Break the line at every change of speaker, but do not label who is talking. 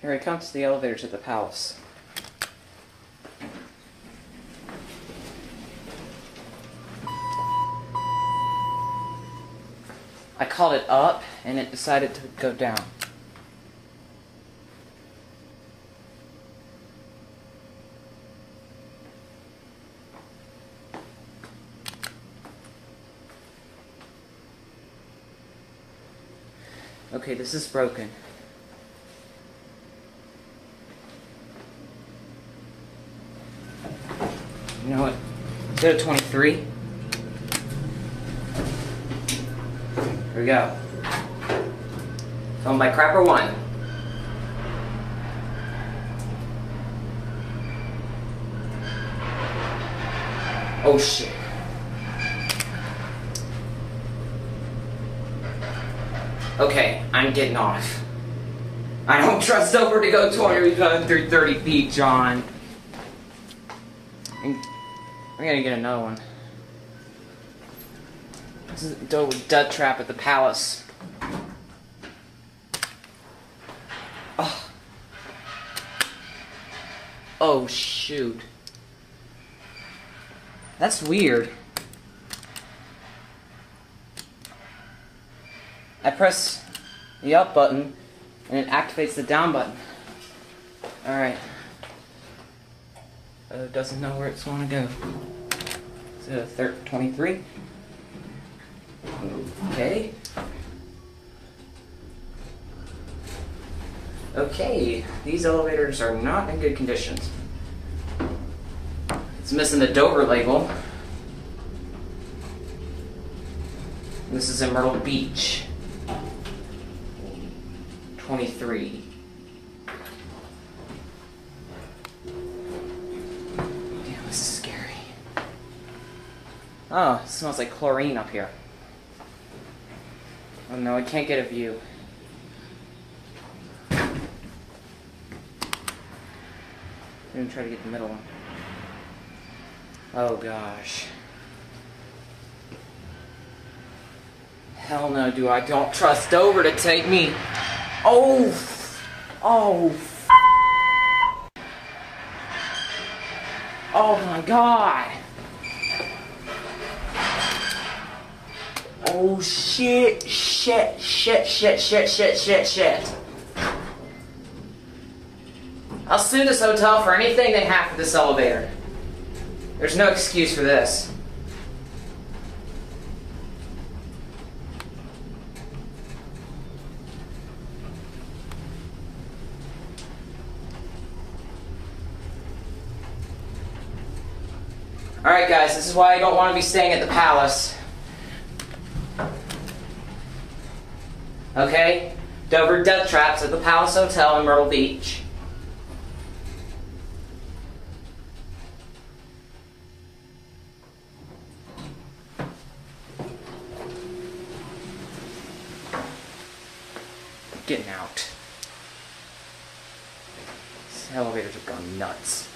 Here he comes to the elevators at the palace. I called it up and it decided to go down. Okay, this is broken. You know what? Go to 23. Here we go. Phone by Crapper 1. Oh shit. Okay, I'm getting off. I don't trust over to go 20 through 30 feet, John. I'm, I'm gonna get another one. This is a Dud trap at the palace. Oh. Oh, shoot. That's weird. I press the up button and it activates the down button. Alright. Uh, doesn't know where it's going to go. So, thir 23. Okay. Okay, these elevators are not in good conditions. It's missing the Dover label. This is in Myrtle Beach. 23. Damn, this is scary. Oh, smells like chlorine up here. Oh no, I can't get a view. I'm gonna try to get the middle one. Oh gosh. Hell no, do I don't trust Dover to take me. Oh, oh, oh my god. Oh shit, shit, shit, shit, shit, shit, shit, shit. I'll sue this hotel for anything they have for this elevator. There's no excuse for this. Alright guys, this is why I don't want to be staying at the palace. Okay? Dover death traps at the Palace Hotel in Myrtle Beach. Getting out. These elevators have gone nuts.